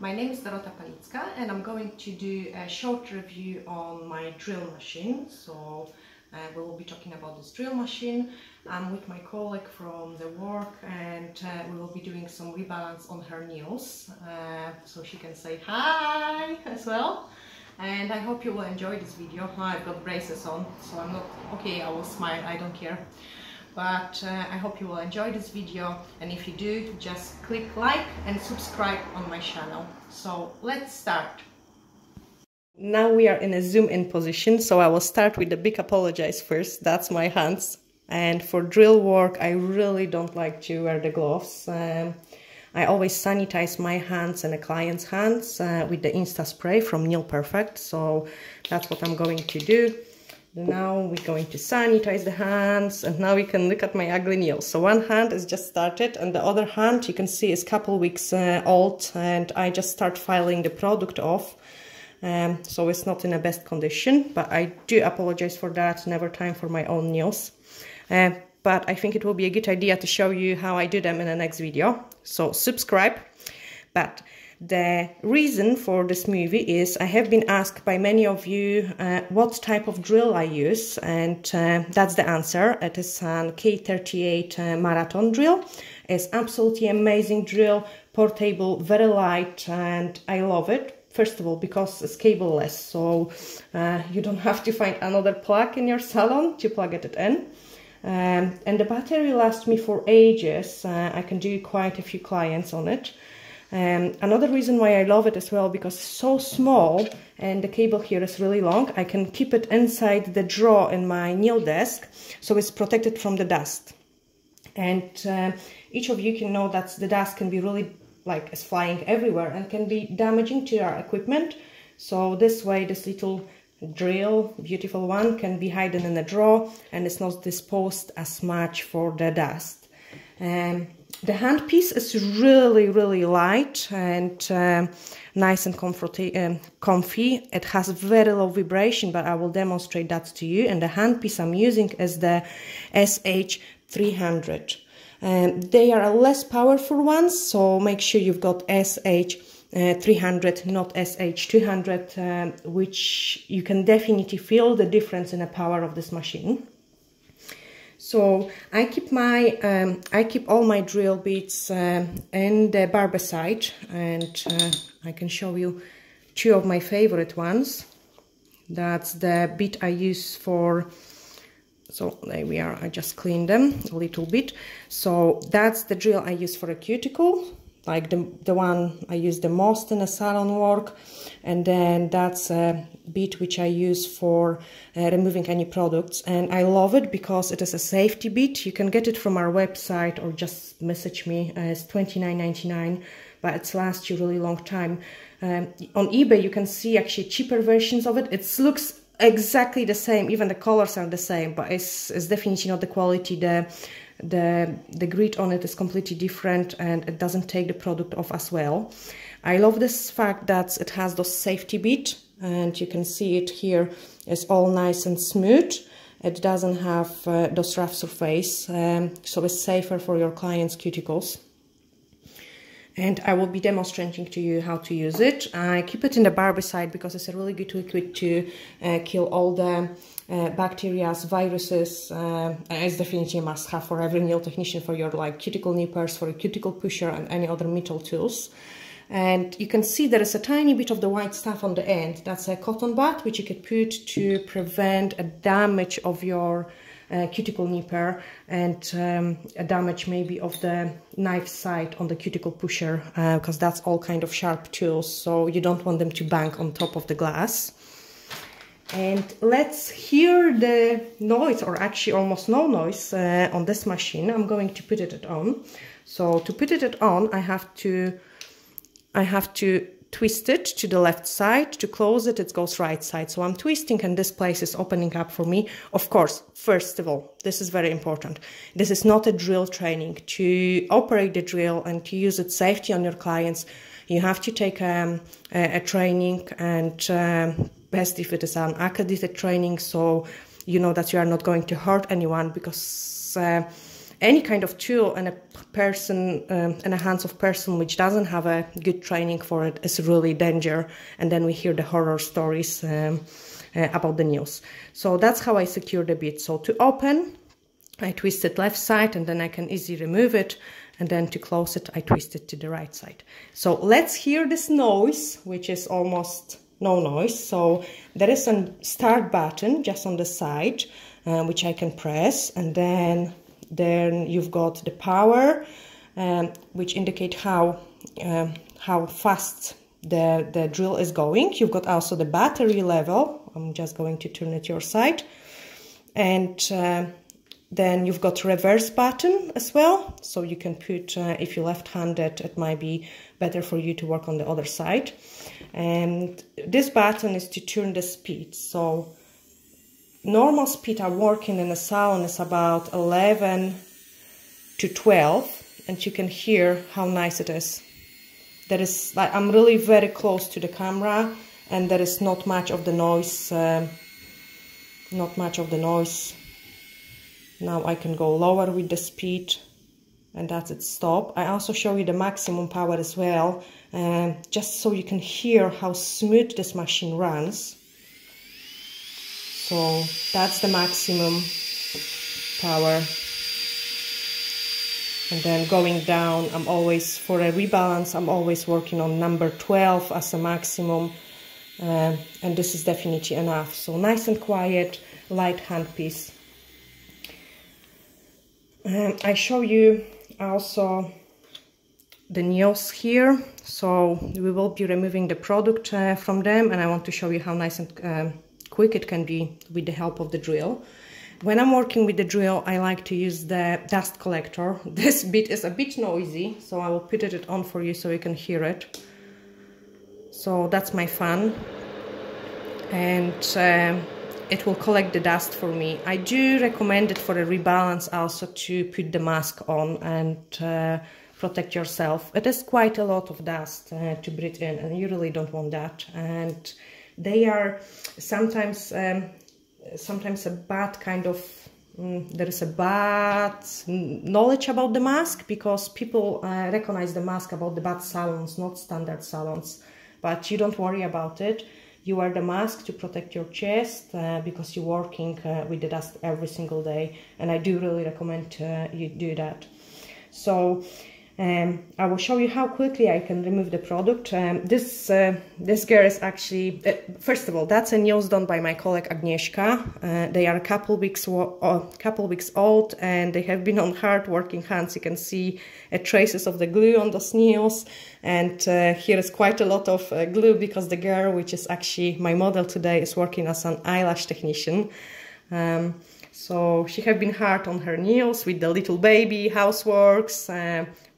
my name is Dorota Palicka and I'm going to do a short review on my drill machine. So uh, we will be talking about this drill machine. I'm with my colleague from the work and uh, we will be doing some rebalance on her nails uh, so she can say hi as well. And I hope you will enjoy this video. I've got braces on so I'm not, okay I will smile, I don't care but uh, I hope you will enjoy this video. And if you do just click like and subscribe on my channel. So let's start. Now we are in a zoom in position so I will start with a big apologize first. That's my hands. And for drill work I really don't like to wear the gloves. Um, I always sanitize my hands and a client's hands uh, with the Insta spray from Nail Perfect. So that's what I'm going to do now we're going to sanitize the hands and now we can look at my ugly nails. So one hand is just started and the other hand you can see is couple weeks uh, old and I just start filing the product off. Um, so it's not in the best condition, but I do apologize for that, never time for my own nails. Uh, but I think it will be a good idea to show you how I do them in the next video. So subscribe. But the reason for this movie is I have been asked by many of you uh, what type of drill I use, and uh, that's the answer. It is an K38 uh, marathon drill. It's absolutely amazing drill, portable, very light, and I love it. First of all, because it's cableless, so uh, you don't have to find another plug in your salon to plug it in. Um, and the battery lasts me for ages. Uh, I can do quite a few clients on it. Um, another reason why I love it as well, because it's so small and the cable here is really long, I can keep it inside the drawer in my nail desk, so it's protected from the dust. And uh, each of you can know that the dust can be really like is flying everywhere and can be damaging to your equipment. So this way, this little drill, beautiful one, can be hidden in a drawer and it's not disposed as much for the dust. Um, the handpiece is really, really light and um, nice and comforty, um, comfy. It has very low vibration, but I will demonstrate that to you. And the handpiece I'm using is the SH300. Um, they are less powerful ones, so make sure you've got SH uh, 300 not SH200 um, which you can definitely feel the difference in the power of this machine so I keep my um, I keep all my drill bits uh, in the barbicide and uh, I can show you two of my favorite ones. That's the bit I use for so there we are I just cleaned them a little bit so that's the drill I use for a cuticle like the, the one I use the most in a salon work. And then that's a bit which I use for uh, removing any products. And I love it because it is a safety bit. You can get it from our website or just message me uh, it's 29.99 but it lasts you really long time. Um, on eBay you can see actually cheaper versions of it. It looks exactly the same. Even the colors are the same but it's, it's definitely not the quality the the the grid on it is completely different and it doesn't take the product off as well. I love this fact that it has those safety bit and you can see it here is all nice and smooth. It doesn't have uh, those rough surface um, so it's safer for your clients cuticles. And I will be demonstrating to you how to use it. I keep it in the barbicide because it's a really good liquid to uh, kill all the uh, bacteria, viruses. Uh, it's definitely a must-have for every nail technician for your like cuticle nippers, for a cuticle pusher and any other metal tools. And you can see there is a tiny bit of the white stuff on the end. That's a cotton bud which you could put to prevent a damage of your uh, cuticle nipper and um, a damage maybe of the knife side on the cuticle pusher because uh, that's all kind of sharp tools so you don't want them to bang on top of the glass and let's hear the noise or actually almost no noise uh, on this machine I'm going to put it on so to put it on I have to I have to twist it to the left side. To close it, it goes right side. So I'm twisting and this place is opening up for me. Of course, first of all, this is very important. This is not a drill training. To operate the drill and to use it safely on your clients, you have to take um, a, a, training and um, best if it is an accredited training so you know that you are not going to hurt anyone because uh, any kind of tool and a person um, in the hands of person which doesn't have a good training for it is really danger. And then we hear the horror stories um, uh, about the news. So that's how i secure the bit so to open i twist it left side and then i can easily remove it. And then to close it I twist it to the right side. So let's hear this noise, which is almost no noise. So there is a start button just on the side, uh, which I can press, and then then you've got the power, um, which indicate how um, how fast the the drill is going. You've got also the battery level. I'm just going to turn it your side, and uh, then you've got reverse button as well. So you can put, uh, if you're left-handed, it might be better for you to work on the other side. And this button is to turn the speed. So normal speed I'm working in a salon is about 11 to 12. And you can hear how nice it is. There is, like, I'm really very close to the camera and there is not much of the noise, uh, not much of the noise now I can go lower with the speed and that's it stop. I also show you the maximum power as well, uh, just so you can hear how smooth this machine runs. So that's the maximum power. And then going down, I'm always, for a rebalance, I'm always working on number 12 as a maximum. Uh, and this is definitely enough. So nice and quiet, light handpiece. Um, I show you also the nails here. So we will be removing the product uh, from them and I want to show you how nice and uh, quick it can be with the help of the drill. When I'm working with the drill I like to use the dust collector. This bit is a bit noisy so I will put it on for you so you can hear it. So that's my fan and uh, it will collect the dust for me. I do recommend it for a rebalance also to put the mask on and uh, protect yourself. It is quite a lot of dust uh, to breathe in and you really don't want that. And they are sometimes um, sometimes a bad kind of mm, there is a bad knowledge about the mask because people uh, recognize the mask about the bad salons, not standard salons. But you don't worry about it you wear the mask to protect your chest uh, because you're working uh, with the dust every single day and I do really recommend uh, you do that. So um, I will show you how quickly I can remove the product. Um, this uh, this gear is actually, uh, first of all, that's a news done by my colleague Agnieszka. Uh, they are a couple weeks uh, couple weeks old and they have been on hard working hands. You can see uh, traces of the glue on the nails and uh, here is quite a lot of glue because the girl, which is actually my model today, is working as an eyelash technician. Um, so she have been hard on her nails with the little baby, houseworks,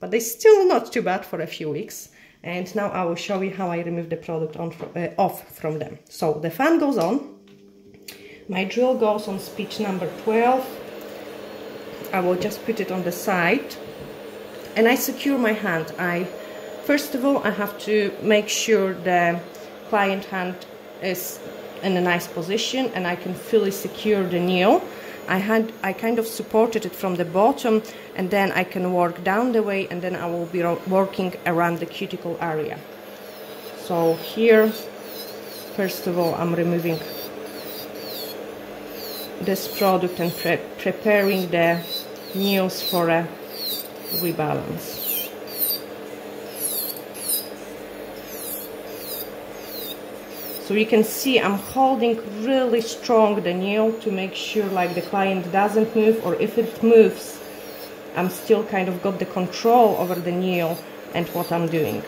but they still not too bad for a few weeks. And now I will show you how I remove the product on, uh, off from them. So the fan goes on. My drill goes on speech number 12. I will just put it on the side. And I secure my hand. I First of all, I have to make sure the client hand is in a nice position and I can fully secure the nail. I had I kind of supported it from the bottom and then I can work down the way and then I will be working around the cuticle area. So here, first of all, I'm removing this product and pre preparing the nails for a rebalance. So you can see I'm holding really strong the nail to make sure like the client doesn't move or if it moves, I'm still kind of got the control over the nail and what I'm doing.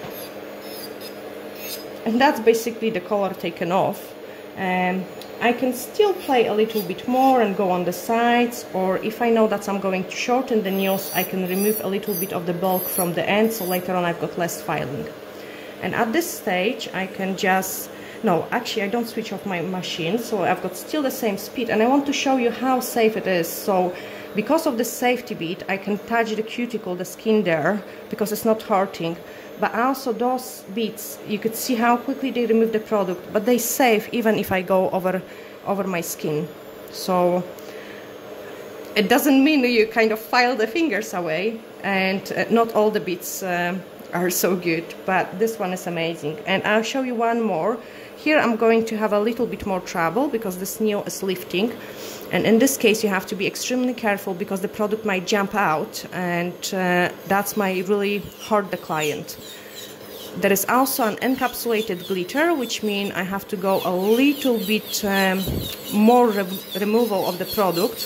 And that's basically the color taken off. Um, I can still play a little bit more and go on the sides or if I know that I'm going to shorten the nails I can remove a little bit of the bulk from the end so later on I've got less filing. And at this stage I can just no, actually I don't switch off my machine, so I've got still the same speed and I want to show you how safe it is. So because of the safety bit, I can touch the cuticle, the skin there, because it's not hurting. But also those bits, you could see how quickly they remove the product, but they safe even if I go over, over my skin. So it doesn't mean you kind of file the fingers away and uh, not all the bits um, are so good but this one is amazing and I'll show you one more here I'm going to have a little bit more trouble because the nail is lifting. And in this case you have to be extremely careful because the product might jump out and uh, that's my really hurt the client. There is also an encapsulated glitter which means I have to go a little bit um, more re removal of the product.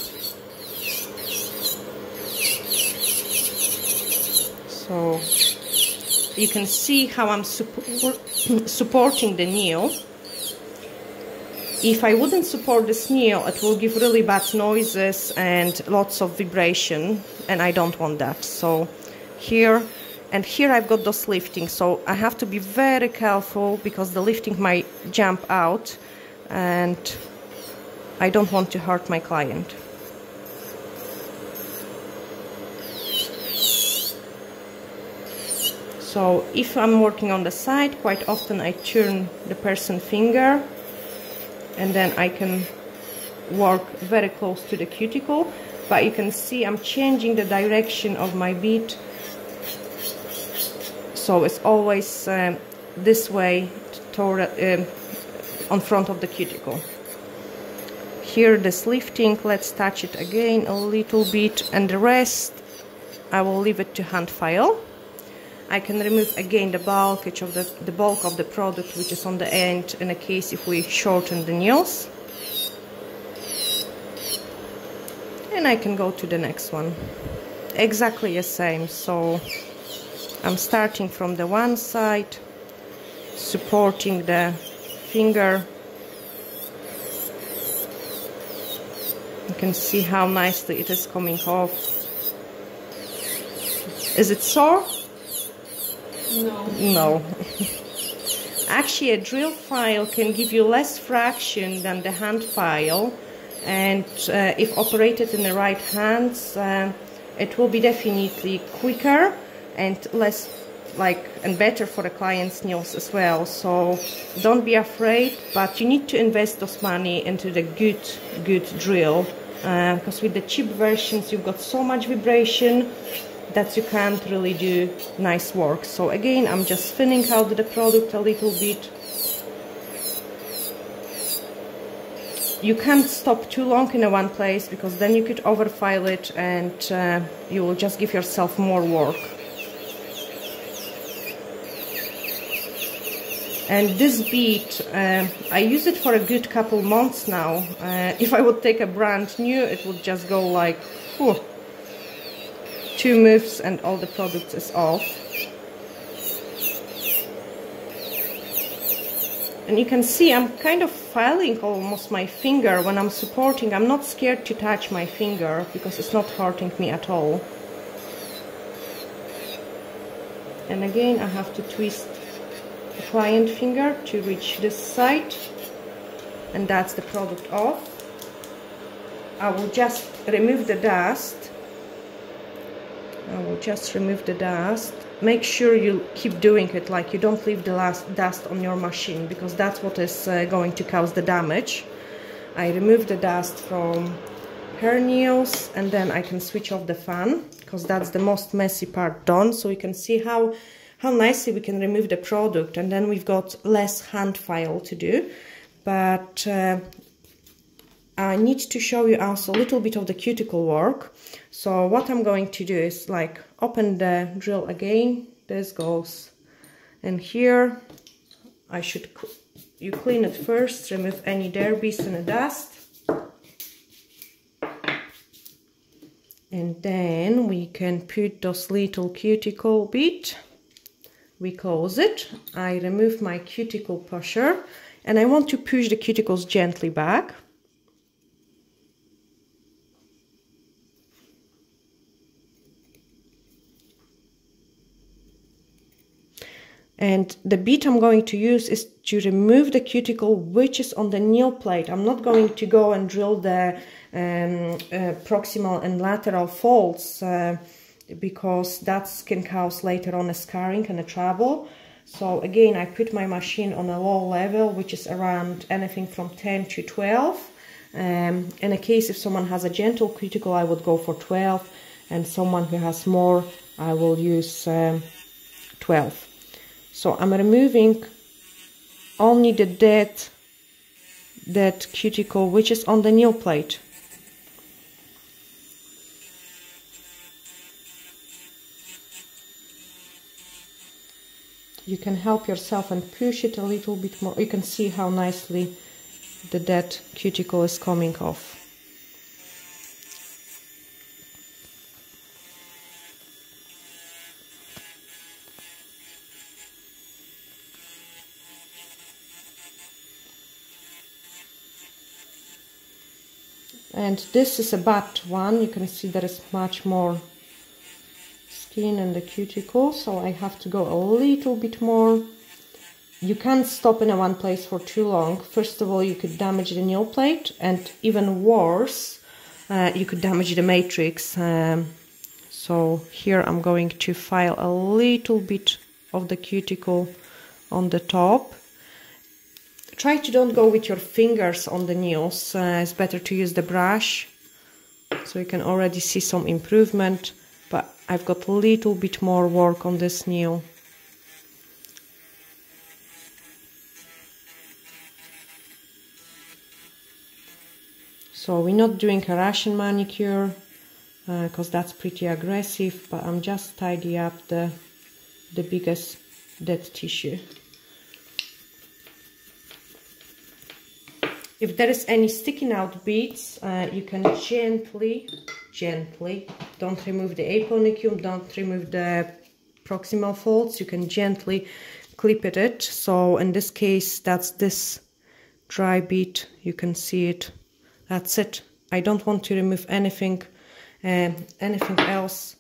So you can see how I'm support, supporting the nail if I wouldn't support the nail it will give really bad noises and lots of vibration and I don't want that. So here and here I've got those lifting so I have to be very careful because the lifting might jump out and I don't want to hurt my client So if I'm working on the side, quite often I turn the person finger and then I can work very close to the cuticle. But you can see I'm changing the direction of my bead. So it's always um, this way toward, uh, on front of the cuticle. Here this lifting, let's touch it again a little bit and the rest I will leave it to hand file. I can remove again the bulkage of the, the bulk of the product which is on the end in a case if we shorten the nails. And I can go to the next one. Exactly the same, so I'm starting from the one side, supporting the finger. You can see how nicely it is coming off. Is it sore? No. No. Actually, a drill file can give you less fraction than the hand file, and uh, if operated in the right hands, uh, it will be definitely quicker and less like and better for the client's nails as well. So don't be afraid, but you need to invest those money into the good, good drill because uh, with the cheap versions you've got so much vibration that you can't really do nice work. So again, I'm just thinning out the product a little bit. You can't stop too long in one place because then you could overfile it and uh, you will just give yourself more work. And this bead, uh, I use it for a good couple months now. Uh, if I would take a brand new, it would just go like, whew, two moves and all the product is off. And you can see I'm kind of filing almost my finger when I'm supporting. I'm not scared to touch my finger because it's not hurting me at all. And again I have to twist the client finger to reach this side and that's the product off. I will just remove the dust I will just remove the dust. Make sure you keep doing it like you don't leave the last dust on your machine because that's what is uh, going to cause the damage. I remove the dust from her nails and then I can switch off the fan because that's the most messy part done. So you can see how how nicely we can remove the product and then we've got less hand file to do. But uh, I need to show you also a little bit of the cuticle work. So what I'm going to do is like open the drill again. This goes. And here I should, you clean it first, remove any derbies and the dust. And then we can put those little cuticle bit. We close it. I remove my cuticle pusher and I want to push the cuticles gently back. And the bit I'm going to use is to remove the cuticle which is on the nail plate. I'm not going to go and drill the um, uh, proximal and lateral folds uh, because that can cause later on a scarring and a trouble. So again, I put my machine on a low level, which is around anything from 10 to 12. Um, in a case if someone has a gentle cuticle, I would go for 12, and someone who has more, I will use um, 12. So I'm removing only the dead, dead cuticle which is on the nail plate. you can help yourself and push it a little bit more. You can see how nicely the dead cuticle is coming off. And this is a bad one. You can see there is much more skin and the cuticle so I have to go a little bit more. You can't stop in a one place for too long. First of all you could damage the nail plate and even worse uh, you could damage the matrix. Um, so here I'm going to file a little bit of the cuticle on the top try to don't go with your fingers on the nails uh, it's better to use the brush so you can already see some improvement but I've got a little bit more work on this nail. So we're not doing a Russian manicure because uh, that's pretty aggressive, but I'm just tidy up the, the biggest dead tissue. If there is any sticking out beads, uh, you can gently, gently, don't remove the eponychium, don't remove the proximal folds, you can gently clip it, it. So in this case, that's this dry bead, you can see it. That's it. I don't want to remove anything, uh, anything else.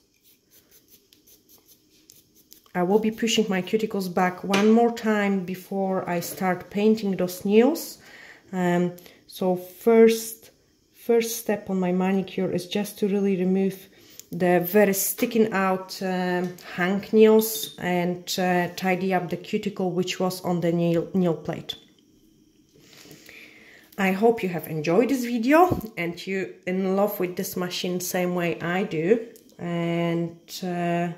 I will be pushing my cuticles back one more time before I start painting those nails. Um, so first, first step on my manicure is just to really remove the very sticking out um, hang nails and uh, tidy up the cuticle which was on the nail, nail plate. I hope you have enjoyed this video and you in love with this machine same way I do and uh,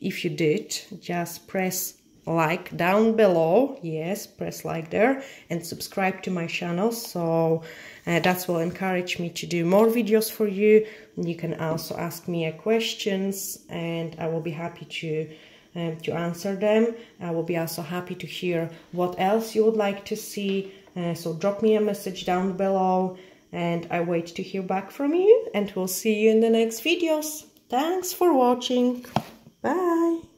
if you did just press like down below yes press like there and subscribe to my channel. So uh, that will encourage me to do more videos for you. You can also ask me questions and I will be happy to um, to answer them. I will be also happy to hear what else you would like to see. Uh, so drop me a message down below and I wait to hear back from you and we'll see you in the next videos. Thanks for watching. Bye